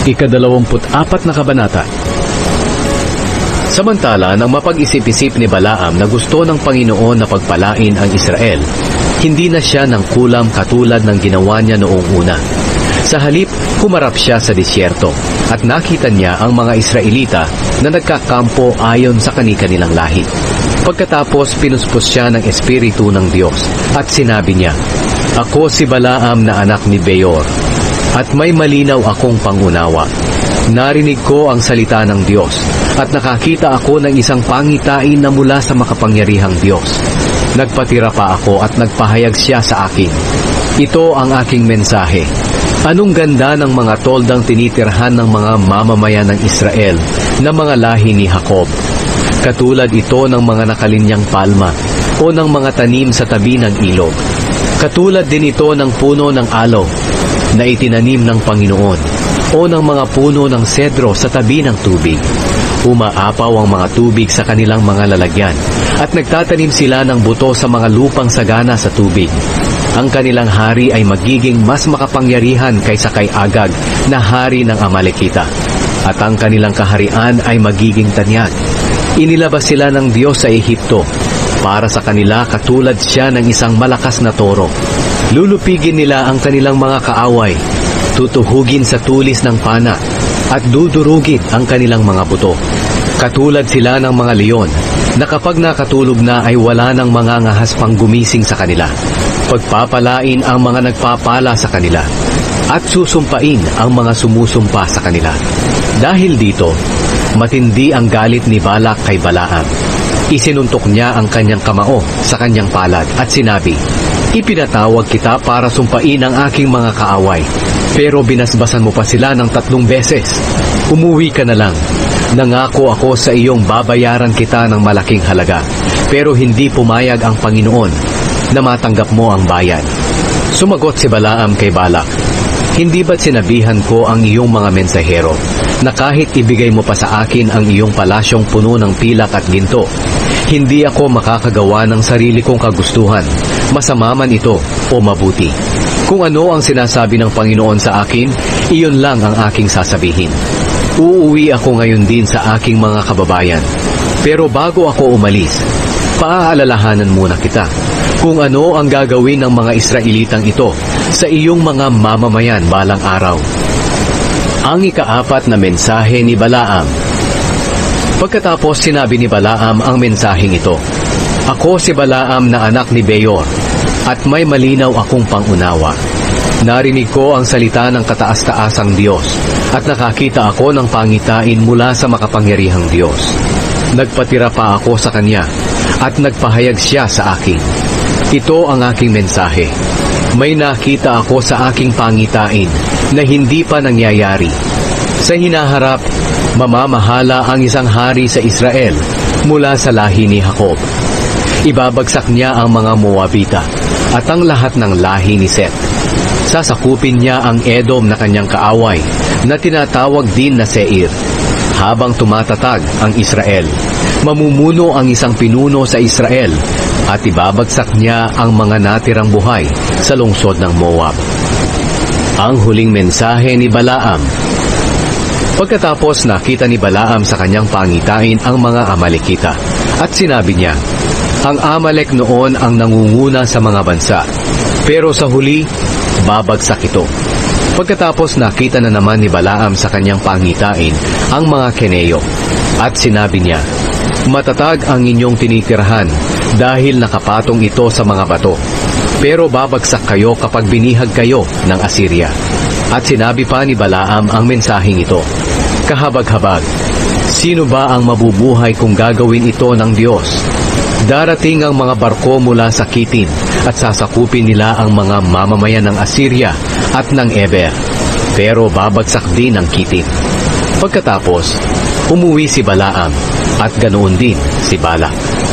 Ikadalawamput apat na kabanata. Samantala, nang mapag-isip-isip ni Balaam na gusto ng Panginoon na pagpalain ang Israel, hindi na siya ng kulam katulad ng ginawa niya noong una. Sa halip, humarap siya sa disyerto at nakita niya ang mga Israelita na nagkakampo ayon sa kani-kanilang lahi. Pagkatapos, pinuspos siya ng Espiritu ng Diyos at sinabi niya, Ako si Balaam na anak ni Beor at may malinaw akong pangunawa. Narinig ko ang salita ng Diyos at nakakita ako ng isang pangitain na mula sa makapangyarihang Diyos. Nagpatira pa ako at nagpahayag siya sa akin. Ito ang aking mensahe. Anong ganda ng mga toldang tinitirhan ng mga mamamayan ng Israel na mga lahi ni Jacob. Katulad ito ng mga nakalinyang palma o ng mga tanim sa tabi ng ilog. Katulad din ito ng puno ng aloe na itinanim ng Panginoon o ng mga puno ng sedro sa tabi ng tubig. Umaapaw ang mga tubig sa kanilang mga lalagyan at nagtatanim sila ng buto sa mga lupang sagana sa tubig. Ang kanilang hari ay magiging mas makapangyarihan kaysa kay Agag na hari ng Amalekita. At ang kanilang kaharian ay magiging tanyag. Inilabas sila ng Diyos sa Ehipto. Para sa kanila katulad siya ng isang malakas na toro. Lulupigin nila ang kanilang mga kaaway tutuhugin sa tulis ng pana at dudurugin ang kanilang mga buto. Katulad sila ng mga leon na kapag nakatulog na ay wala ng mga ngahas pang gumising sa kanila. Pagpapalain ang mga nagpapala sa kanila at susumpain ang mga sumusumpa sa kanila. Dahil dito, matindi ang galit ni Balak kay Balaam. Isinuntok niya ang kanyang kamao sa kanyang palad at sinabi, Ipinatawag kita para sumpain ang aking mga kaaway, pero binasbasan mo pa sila ng tatlong beses. Umuwi ka na lang. Nangako ako sa iyong babayaran kita ng malaking halaga, pero hindi pumayag ang Panginoon na matanggap mo ang bayan. Sumagot si Balaam kay Balak, Hindi ba't sinabihan ko ang iyong mga mensahero na kahit ibigay mo pa sa akin ang iyong palasyong puno ng pilak at ginto, hindi ako makakagawa ng sarili kong kagustuhan, masama man ito o mabuti. Kung ano ang sinasabi ng Panginoon sa akin, iyon lang ang aking sasabihin. Uuwi ako ngayon din sa aking mga kababayan. Pero bago ako umalis, paaalalahanan muna kita kung ano ang gagawin ng mga Israelitang ito sa iyong mga mamamayan balang araw. Ang ikaapat na mensahe ni Balaam Pagkatapos sinabi ni Balaam ang mensaheng ito, Ako si Balaam na anak ni Beor, at may malinaw akong pangunawa. Narinig ko ang salita ng kataas-taasang Diyos, at nakakita ako ng pangitain mula sa makapangyarihang Diyos. Nagpatira pa ako sa Kanya, at nagpahayag siya sa akin. Ito ang aking mensahe. May nakita ako sa aking pangitain na hindi pa nangyayari. Sa hinaharap, mamamahala ang isang hari sa Israel mula sa lahi ni Jacob. Ibabagsak niya ang mga Moabita at ang lahat ng lahi ni Seth. Sasakupin niya ang Edom na kanyang kaaway na tinatawag din na Seir. Habang tumatatag ang Israel, mamumuno ang isang pinuno sa Israel at ibabagsak niya ang mga natirang buhay sa lungsod ng Moab. Ang huling mensahe ni Balaam Pagkatapos nakita ni Balaam sa kanyang pangitain ang mga Amalekita at sinabi niya, Ang Amalek noon ang nangunguna sa mga bansa, pero sa huli, babagsak ito. Pagkatapos nakita na naman ni Balaam sa kanyang pangitain ang mga Keneyo at sinabi niya, Matatag ang inyong tinitirhan dahil nakapatong ito sa mga bato. Pero babagsak kayo kapag binihag kayo ng Assyria. At sinabi pa ni Balaam ang mensaheng ito, Kahabag-habag, sino ba ang mabubuhay kung gagawin ito ng Diyos? Darating ang mga barko mula sa Kitin at sasakupin nila ang mga mamamayan ng Assyria at ng Eber. Pero babagsak din ang Kitin. Pagkatapos, umuwi si Balaam at ganoon din si Balak.